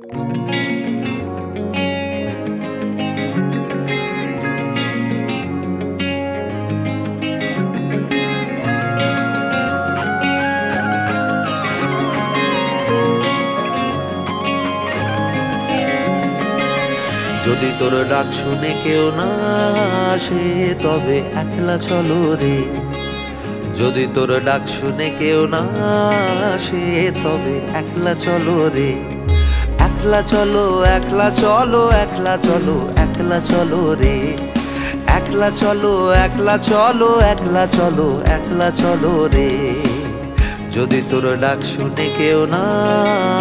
যদি তোর ডাক শুনে কেউ না আসে, তবে একলা চলো রে। যদি তোর ডাক শুনে কেউ না আসে, তবে একলা চলো রে। একলা চলো একলা চলো একলা চলো একলা চলো রে। একলা চলো একলা চলো একলা চলো একলা চলো রে। যদি তোর ডাক শুনে কেউ না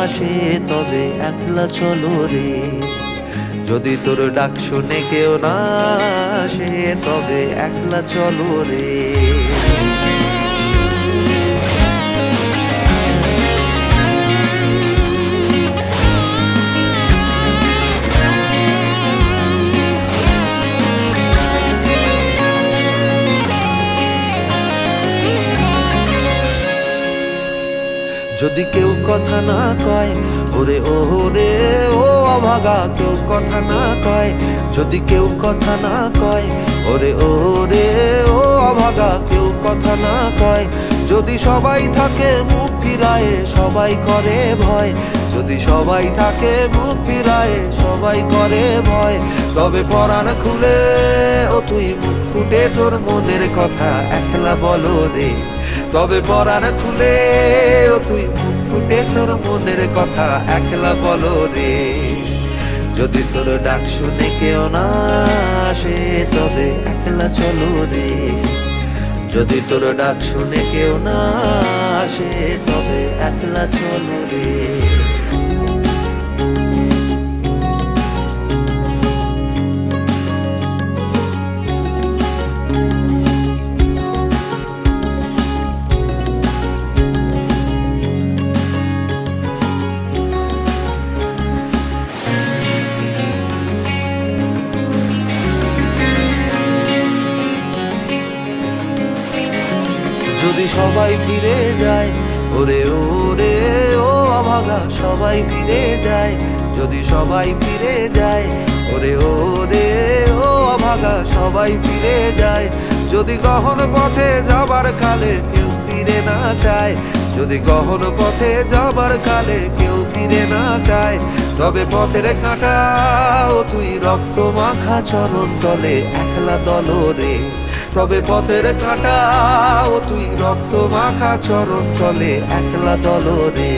আসে, তবে একলা চলো রে। যদি তোর ডাক শুনে কেউ না আসে, তবে একলা চলো রে। যদি কেউ কথা না কয়, ওরে ও রে, ও অভাগা, কেউ কথা না কয়। যদি কেউ কথা না কয়, ওরে ও রে, ও অভাগা, কেউ কথা না কয়। যদি সবাই থাকে মুখ ফিরায়ে, সবাই করে ভয়। যদি সবাই থাকে মুখ ফিরায়ে, সবাই করে ভয়। তবে পরাণ খুলে, ও তুই মুখ ফুটে তোর মনের কথা, একলা বলো রে। তবে পরাণ খুলে ও তুই ফুটে তোর মনের কথা একলা বলো রে। যদি তোর ডাক শুনে কেউ না আসে, তবে একলা চলো রে। যদি তোর ডাক শুনে কেউ না আসে, তবে একলা চলো রে। যদি সবাই ফিরে যায়, ওরে ওরে, ও অভাগা, সবাই ফিরে যায়। যদি সবাই ফিরে যায়, ওরে ওরে, ও অভাগা, সবাই ফিরে যায়। যদি গহন পথে যাবার কালে কেউ ফিরে না চায়, যদি গহন পথে যাবার কালে কেউ ফিরে না চায়, তবে পথের কাঁটা ও তুই রক্ত মাখা চরণ তলে একলা দলরে তবে পথের কাঁটা ও তুই রক্ত মাখা চরণ তলে একলা দলরে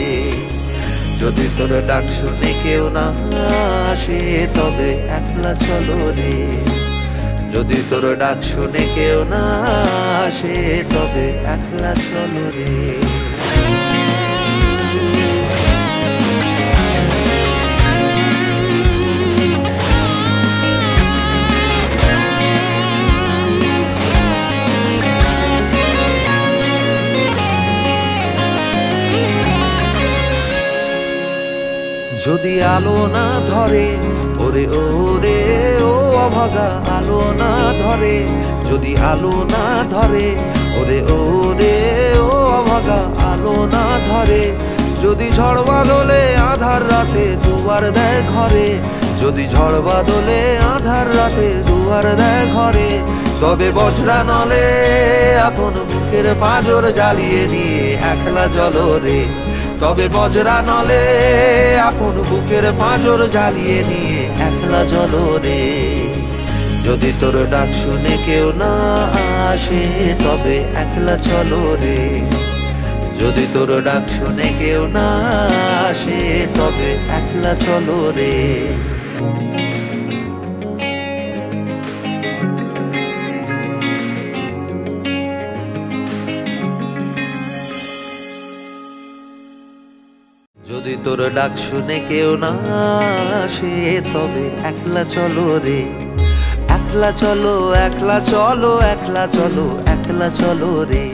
যদি তোর ডাক শুনে কেউ না আসে, তবে একলা চলো রে। যদি তোর ডাক শুনে কেউ না আসে, তবে একলা চলো রে। যদি আলো না ধরে, ওরে ওরে, ও অভাগা, আলো না ধরে, যদি আলো না ধরে, ওরে ওরে, ও অভাগা, আলো না ধরে, যদি ঝড় বাদলে আধার রাতে দুবার দেয় ঘরে, যদি ঝড় বাদলে আধার রাতে দুয়ার দেয় ঘরে, তবে বজরা নলে আপন মুখের পাঁজর জ্বালিয়ে নিয়ে একলা জল জলরে তবে বজরা নলে আপন বুকের পাঁজর জ্বালিয়ে নিয়ে একলা জল রে। যদি তোর ডাক শুনে কেউ না আসে, তবে একলা চলো রে। যদি তোর ডাক শুনে কেউ না আসে, তবে একলা চলো রে। যদি তোর ডাক শুনে কেউ না আসে, তবে একলা চলো রে। একলা চলো একলা চলো একলা চলো একলা চলো রে।